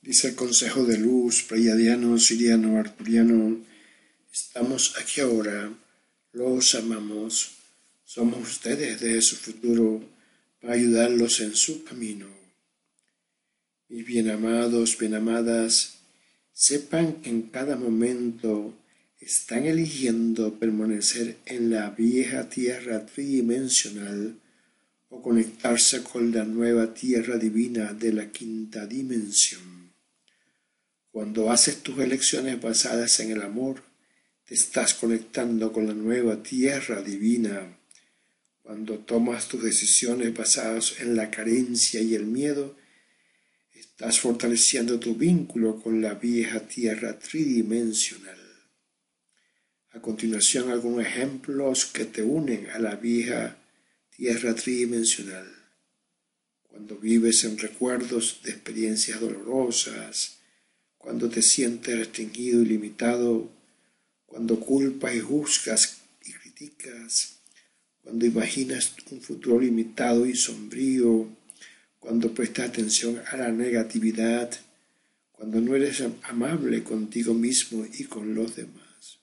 Dice el Consejo de Luz, Pleiadiano, Siriano, Arturiano, estamos aquí ahora, los amamos, somos ustedes de su futuro para ayudarlos en su camino. Mis bien amados, bien amadas, sepan que en cada momento están eligiendo permanecer en la vieja tierra tridimensional o conectarse con la nueva tierra divina de la quinta dimensión. Cuando haces tus elecciones basadas en el amor, te estás conectando con la nueva tierra divina. Cuando tomas tus decisiones basadas en la carencia y el miedo, estás fortaleciendo tu vínculo con la vieja tierra tridimensional. A continuación, algunos ejemplos que te unen a la vieja tierra tridimensional. Cuando vives en recuerdos de experiencias dolorosas, cuando te sientes restringido y limitado, cuando culpas y juzgas y criticas, cuando imaginas un futuro limitado y sombrío, cuando prestas atención a la negatividad, cuando no eres amable contigo mismo y con los demás.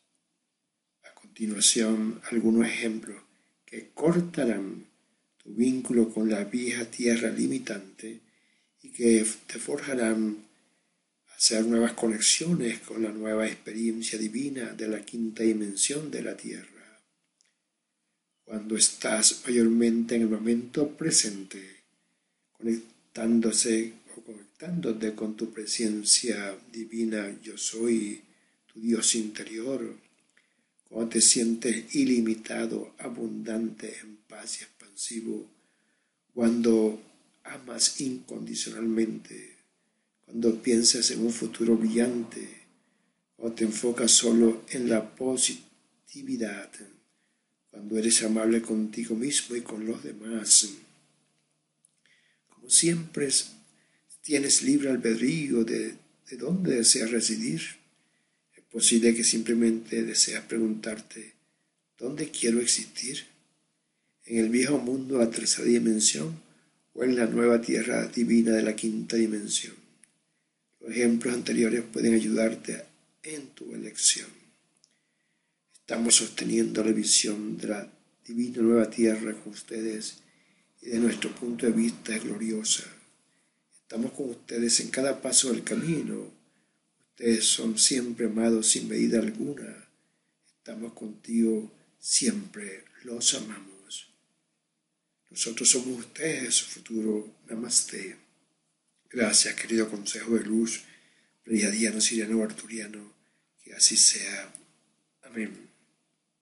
A continuación, algunos ejemplos que cortarán tu vínculo con la vieja tierra limitante y que te forjarán hacer nuevas conexiones con la nueva experiencia divina de la quinta dimensión de la tierra. Cuando estás mayormente en el momento presente, conectándose o conectándote con tu presencia divina, yo soy tu Dios interior, cuando te sientes ilimitado, abundante, en paz y expansivo, cuando amas incondicionalmente, cuando piensas en un futuro brillante, o te enfocas solo en la positividad, cuando eres amable contigo mismo y con los demás. Como siempre tienes libre albedrío de, de dónde deseas residir. Es posible que simplemente deseas preguntarte, ¿dónde quiero existir? ¿En el viejo mundo la tercera dimensión o en la nueva tierra divina de la quinta dimensión? Los ejemplos anteriores pueden ayudarte en tu elección. Estamos sosteniendo la visión de la divina nueva tierra con ustedes y de nuestro punto de vista es gloriosa. Estamos con ustedes en cada paso del camino. Ustedes son siempre amados sin medida alguna. Estamos contigo siempre. Los amamos. Nosotros somos ustedes, su futuro. Namaste. Gracias, querido Consejo de Luz, Pleiadiano, Siriano, Arturiano, que así sea. Amén.